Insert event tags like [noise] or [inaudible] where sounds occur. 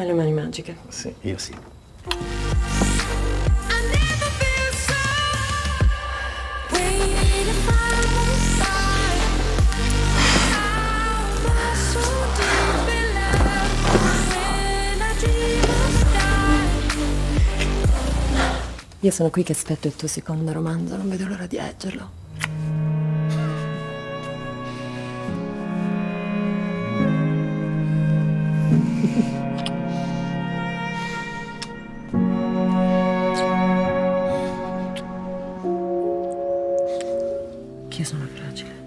Hai le mani magiche. Sì, io sì. Io sono qui che aspetto il tuo secondo romanzo, non vedo l'ora di leggerlo. [laughs] Anch'io sono fragile.